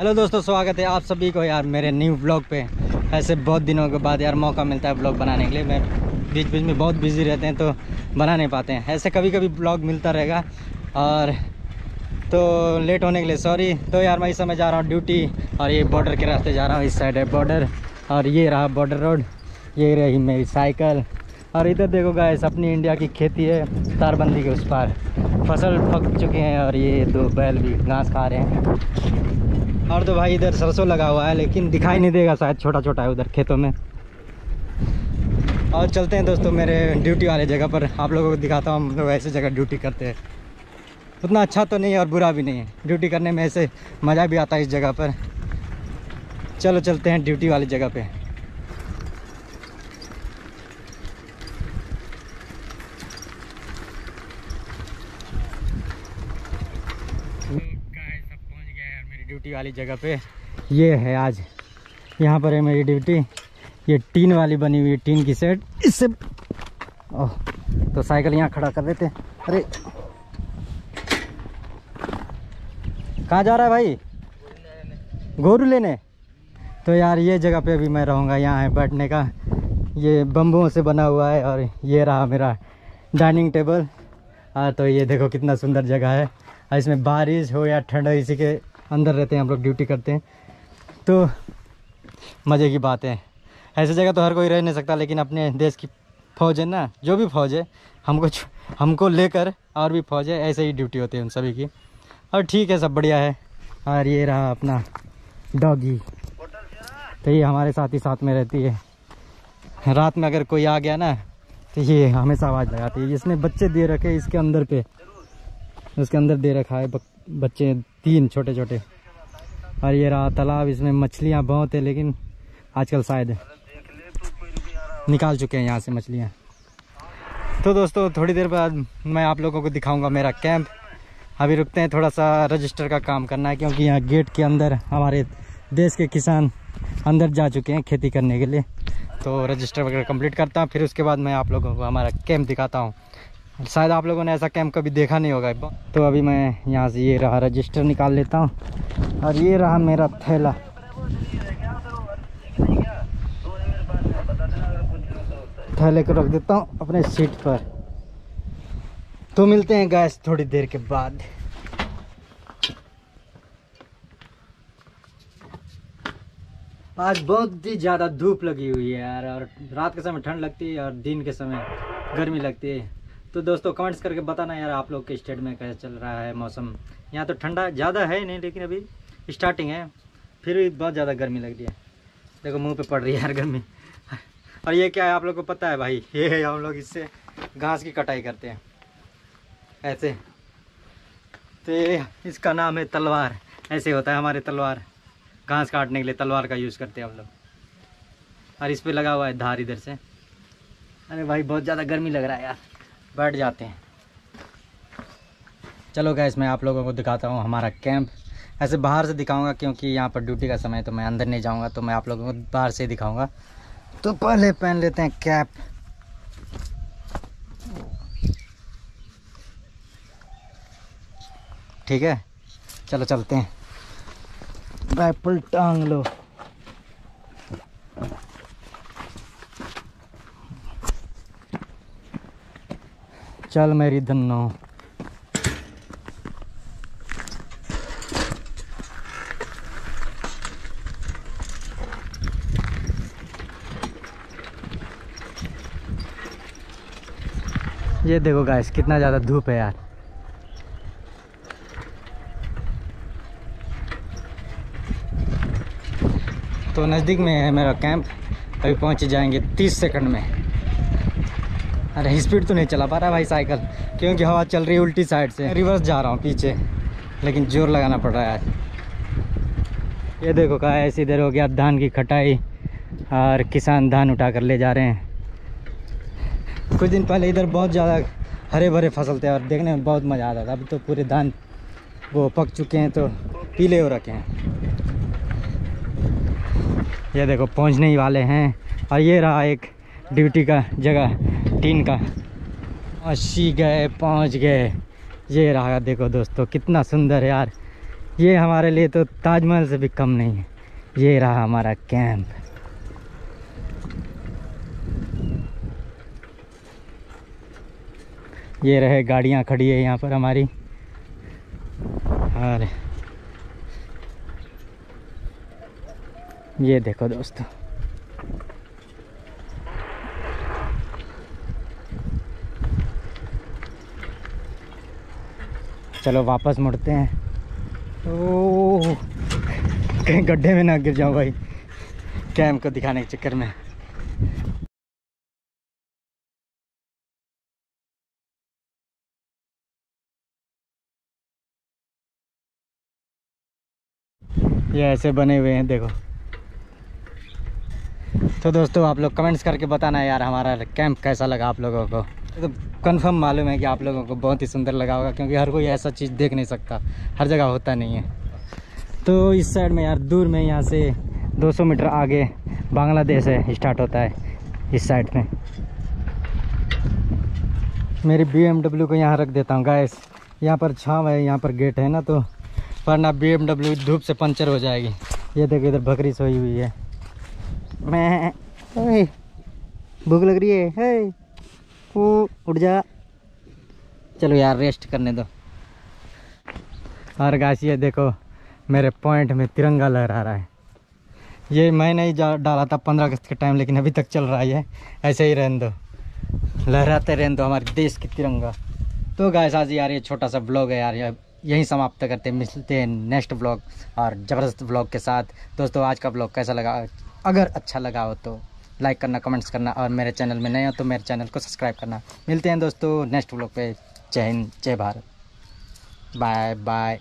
Hello दोस्तों, स्वागत है आप सभी को यार मेरे न्यू ब्लॉग पे। ऐसे बहुत दिनों के बाद यार मौका मिलता है ब्लॉग बनाने के लिए। मैं बीच बीच में बहुत बिज़ी रहते हैं तो बना नहीं पाते हैं। ऐसे कभी कभी ब्लॉग मिलता रहेगा और तो लेट होने के लिए सॉरी तो यार मैं इस समय जा रहा हूँ ड्यूटी और ये बॉर्डर के रास्ते जा रहा हूँ। इस साइड है बॉर्डर और ये रहा बॉर्डर रोड ये रही मेरी साइकिल और इधर देखो गाइस अपनी इंडिया की खेती है, तारबंदी के उस पार। फ़सल पक चुके हैं और ये दो बैल भी घास खा रहे हैं। और तो भाई इधर सरसों लगा हुआ है, लेकिन दिखाई नहीं देगा शायद छोटा छोटा है उधर खेतों में। और चलते हैं दोस्तों मेरे ड्यूटी वाले जगह पर। आप लोगों को दिखाता हूँ, हम लोग ऐसे जगह ड्यूटी करते हैं। उतना अच्छा तो नहीं है और बुरा भी नहीं है। ड्यूटी करने में ऐसे मज़ा भी आता है इस जगह पर। चलो चलते हैं ड्यूटी वाली जगह पे मेरी ड्यूटी वाली जगह पे। ये है आज। यहाँ पर है मेरी ड्यूटी ये टीन वाली बनी हुई है टीन की सेट इससे ओह तो साइकिल यहाँ खड़ा कर देते अरे। कहाँ जा रहा है भाई? गोरू लेने। तो यार ये जगह पे अभी मैं रहूँगा यहाँ है बैठने का। ये बम्बुओं से बना हुआ है और ये रहा मेरा डाइनिंग टेबल हाँ तो ये देखो कितना सुंदर जगह है। इसमें बारिश हो या ठंड इसी के अंदर रहते हैं, हम लोग ड्यूटी करते हैं। तो मज़े की बात है। ऐसी जगह तो हर कोई रह नहीं सकता, लेकिन अपने देश की फ़ौज है ना, जो भी फ़ौज है, हमको हमको लेकर और भी फ़ौज है, ऐसे ही ड्यूटी होती है उन सभी की। और ठीक है, सब बढ़िया है। और ये रहा अपना डॉगी तो ये हमारे साथ ही साथ में रहती है। रात में अगर कोई आ गया ना तो ये हमेशा आवाज़ लगाती है इसने बच्चे दे रखे इसके अंदर पे। उसके अंदर दे रखा है बच्चे तीन छोटे छोटे और ये रहा तालाब, इसमें मछलियाँ बहुत है, लेकिन आजकल शायद निकाल चुके हैं यहाँ से मछलियाँ। तो दोस्तों, थोड़ी देर बाद मैं आप लोगों को दिखाऊँगा मेरा कैंप। अभी रुकते हैं थोड़ा सा रजिस्टर का काम करना है, क्योंकि यहाँ गेट के अंदर हमारे देश के किसान अंदर जा चुके हैं खेती करने के लिए। तो रजिस्टर वगैरह कंप्लीट करता हूँ, फिर उसके बाद मैं आप लोगों को हमारा कैंप दिखाता हूँ। शायद आप लोगों ने ऐसा कैंप कभी देखा नहीं होगा तो अभी मैं यहाँ से ये रहा रजिस्टर निकाल लेता हूँ। और ये रहा मेरा थैला। थैले को रख देता हूँ अपने सीट पर। तो मिलते हैं गैस थोड़ी देर के बाद। आज बहुत ही ज़्यादा धूप लगी हुई है यार, और रात के समय ठंड लगती है और दिन के समय गर्मी लगती है। तो दोस्तों कमेंट्स करके बताना यार आप लोग के स्टेट में कैसा चल रहा है मौसम। यहाँ तो ठंडा ज़्यादा है नहीं, लेकिन अभी स्टार्टिंग है। फिर भी बहुत ज़्यादा गर्मी लग रही है। देखो, मुँह पे पड़ रही है यार गर्मी। और ये क्या है, आप लोग को पता है भाई? ये है हम लोग इससे घास की कटाई करते हैं। ऐसे। तो इसका नाम है तलवार। ऐसे होता है हमारे तलवार। घास काटने के लिए तलवार का यूज़ करते हैं हम लोग। और इस पर लगा हुआ है धार इधर से। अरे भाई, बहुत ज़्यादा गर्मी लग रहा है यार। बैठ जाते हैं। चलो गैस मैं आप लोगों को दिखाता हूँ हमारा कैंप ऐसे बाहर से दिखाऊँगा क्योंकि यहाँ पर ड्यूटी का समय तो मैं अंदर नहीं जाऊँगा तो मैं आप लोगों को बाहर से दिखाऊँगा। तो पहले पहन लेते हैं कैप ठीक है? चलो चलते हैं। राइफल टांग लो। चल मेरी धन्नो। ये देखो गाइस कितना ज़्यादा धूप है यार। तो नज़दीक में है मेरा कैंप अभी पहुँच जाएँगे तीस सेकंड में। अरे स्पीड तो नहीं चला पा रहा भाई साइकिल, क्योंकि हवा चल रही है उल्टी साइड से। रिवर्स जा रहा हूँ, पीछे। लेकिन ज़ोर लगाना पड़ रहा है आज। ये देखो कहा ऐसे इधर हो गया धान की कटाई और किसान धान उठा कर ले जा रहे हैं। कुछ दिन पहले इधर बहुत ज़्यादा हरे भरे फ़सल थे, और देखने में बहुत मज़ा आता था। अभी तो पूरे धान वो पक चुके हैं तो पीले हो रखे हैं। ये देखो, पहुँचने ही वाले हैं। और ये रहा एक ड्यूटी का जगह। टीन का। अस्सी गए पहुँच गए। ये रहा देखो दोस्तों, कितना सुंदर है यार। ये हमारे लिए तो ताजमहल से भी कम नहीं है। ये रहा हमारा कैंप ये रहे गाड़ियाँ खड़ी है यहाँ पर हमारी। और ये देखो दोस्तों। चलो वापस मुड़ते हैं। ओ, कहीं गड्ढे में ना गिर जाऊँ भाई। कैंप को दिखाने के चक्कर में। ये ऐसे बने हुए हैं, देखो। तो दोस्तों, आप लोग कमेंट्स करके बताना यार हमारा कैंप कैसा लगा आप लोगों को? तो कंफर्म मालूम है कि आप लोगों को बहुत ही सुंदर लगा होगा, क्योंकि हर कोई ऐसा चीज़ देख नहीं सकता। हर जगह होता नहीं है। तो इस साइड में यार, दूर में यहाँ से 200 मीटर आगे बांग्लादेश है स्टार्ट होता है इस साइड में। मेरी बीएमडब्ल्यू को यहाँ रख देता हूँ गैस यहाँ पर छाँव है, यहाँ पर गेट है ना तो वरना बीएमडब्ल्यू धूप से पंचर हो जाएगी। ये देखो, इधर बकरी सोई हुई है। मैं भूख लग रही है हे वो उठ जा चलो यार रेस्ट करने दो। और गाछ ये देखो, मेरे पॉइंट में तिरंगा लहरा रहा है। ये मैं नहीं जा, डाला था पंद्रह अगस्त के टाइम लेकिन अभी तक चल रहा है ऐसे ही रहने दो। लहराते रहने दो हमारे देश की तिरंगा। तो गाय आज यार ये छोटा सा ब्लॉग है यार। यहीं समाप्त करते मिलते हैं नेक्स्ट ब्लॉग और ज़बरदस्त ब्लॉग के साथ। दोस्तों, आज का ब्लॉग कैसा लगा? अगर अच्छा लगा हो तो लाइक करना कमेंट्स करना और मेरे चैनल में नए हो तो मेरे चैनल को सब्सक्राइब करना। मिलते हैं दोस्तों नेक्स्ट ब्लॉग पे। जय हिंद, जय भारत। Bye bye